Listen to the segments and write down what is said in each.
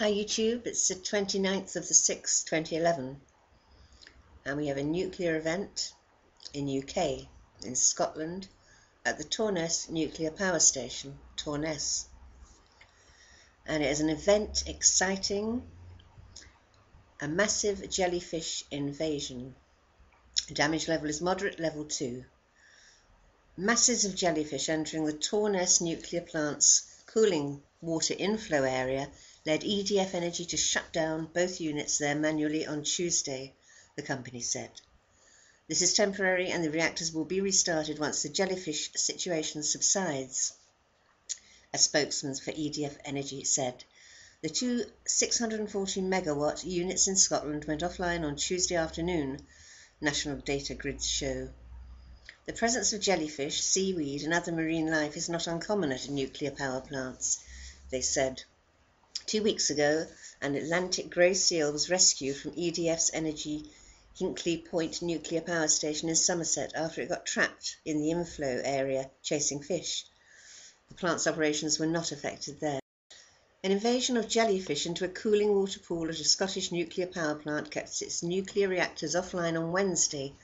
Hi YouTube, it's the 29th of the 6th, 2011 and we have a nuclear event in UK, in Scotland, at the Torness Nuclear Power Station, Torness. And it is an event exciting a massive jellyfish invasion. Damage level is moderate level 2. Masses of jellyfish entering the Torness nuclear plant's cooling water inflow area led EDF Energy to shut down both units there manually on Tuesday, the company said. This is temporary and the reactors will be restarted once the jellyfish situation subsides. A spokesman for EDF Energy said. The two 640 megawatt units in Scotland went offline on Tuesday afternoon, national data grids show. The presence of jellyfish, seaweed, and other marine life is not uncommon at nuclear power plants, they said. Two weeks ago, an Atlantic grey seal was rescued from EDF's Energy Hinkley Point nuclear power station in Somerset after it got trapped in the inflow area chasing fish. The plant's operations were not affected there. An invasion of jellyfish into a cooling water pool at a Scottish nuclear power plant kept its nuclear reactors offline on Wednesday,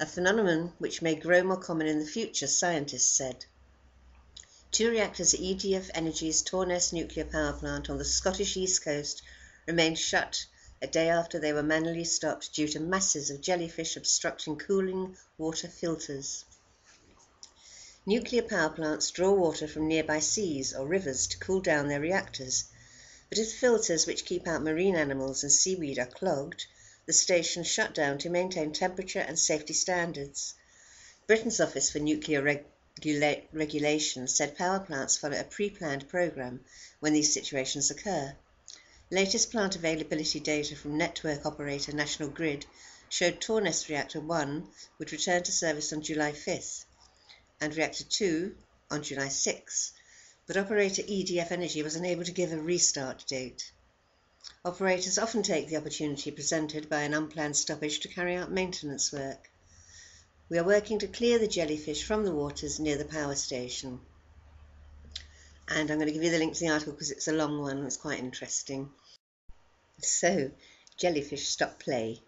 a phenomenon which may grow more common in the future, scientists said. Two reactors at EDF Energy's Torness nuclear power plant on the Scottish east coast remained shut a day after they were manually stopped due to masses of jellyfish obstructing cooling water filters. Nuclear power plants draw water from nearby seas or rivers to cool down their reactors, but if filters which keep out marine animals and seaweed are clogged, the station shut down to maintain temperature and safety standards. Britain's Office for Nuclear Reg regula regulation said power plants follow a pre-planned program when these situations occur. Latest plant availability data from network operator National Grid showed Torness Reactor 1 would return to service on July 5th and Reactor 2 on July 6, but operator EDF Energy was unable to give a restart date. Operators often take the opportunity presented by an unplanned stoppage to carry out maintenance work. We are working to clear the jellyfish from the waters near the power station. And I'm going to give you the link to the article because it's a long one, and it's quite interesting. So, jellyfish stop play.